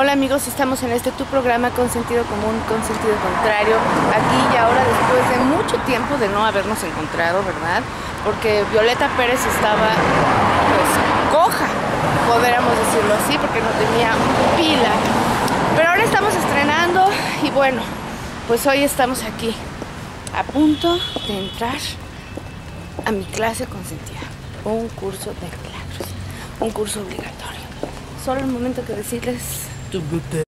Hola amigos, estamos en este tu programa con sentido común, con sentido contrario, aquí y ahora después de mucho tiempo de no habernos encontrado, ¿verdad? Porque Violeta Pérez estaba pues coja, podríamos decirlo así, porque no tenía pila. Pero ahora estamos estrenando y bueno, pues hoy estamos aquí a punto de entrar a mi clase consentida, un curso de milagros, un curso obligatorio. Solo el momento que decirles to good day.